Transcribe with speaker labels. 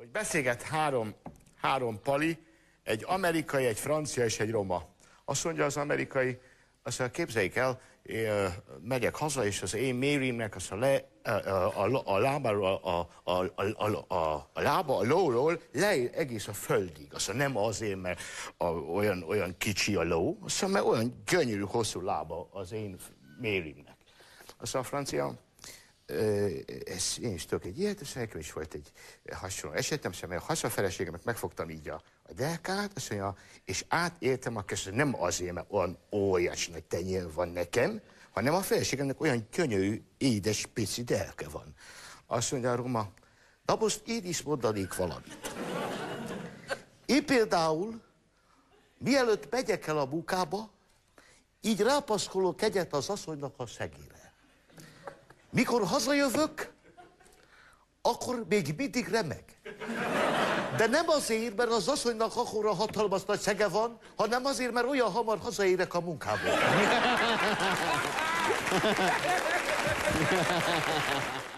Speaker 1: hogy beszélget három, három pali, egy amerikai, egy francia és egy roma. Azt mondja az amerikai, azt mondja, képzeljék el, én, megyek haza, és az én Mérymnek az a, le, a, a, a, a a, a, a, a, lába, a lóról leír egész a földig. Azt mondja, nem azért, mert a, olyan, olyan kicsi a ló, azt mondja, mert olyan gyönyörű, hosszú lába az én Mérymnek. Azt mondja, a francia, ez, én is tudok egy ilyet, és nekem is volt egy hasonló esetem, szóval a hasonfeleségemet megfogtam így a, a delkát, azt mondja, és átéltem a kezdet, nem azért, mert olyan óriás nagy tenyér van nekem, hanem a feleségemnek olyan gyönyörű, édes, pici delke van. Azt mondja a Roma, na most én is mondanék valamit. Én például, mielőtt megyek el a munkába, így rápaszkolok egyet az asszonynak a szegére. Mikor hazajövök, akkor még mindig remeg. De nem azért, mert az asszonynak akkora hatalmas nagy szege van, hanem azért, mert olyan hamar hazaérek a munkából.